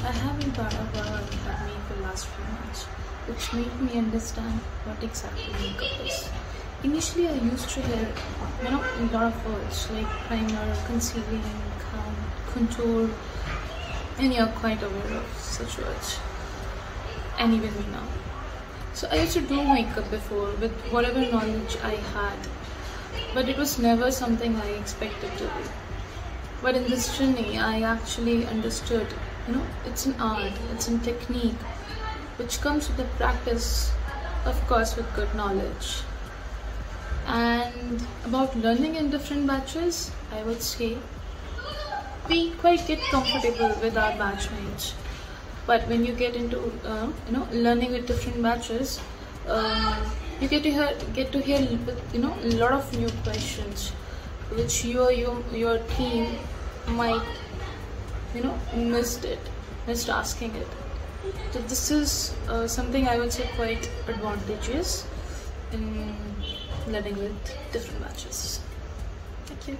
I haven't thought about me for the last few months, which made me understand what exactly makeup is. Initially, I used to hear you know, a lot of words like primer, concealing, contour, and you're quite aware of such words. And even me now. So I used to do makeup before with whatever knowledge I had, but it was never something I expected to be. But in this journey, I actually understood you know, it's an art, it's a technique, which comes with the practice, of course, with good knowledge. And about learning in different batches, I would say we quite get comfortable with our batch batchmates. But when you get into uh, you know learning with different batches, um, you get to hear get to hear you know a lot of new questions, which your your your team might you know missed it, missed asking it. So this is uh, something I would say quite advantageous in learning with different matches Thank you.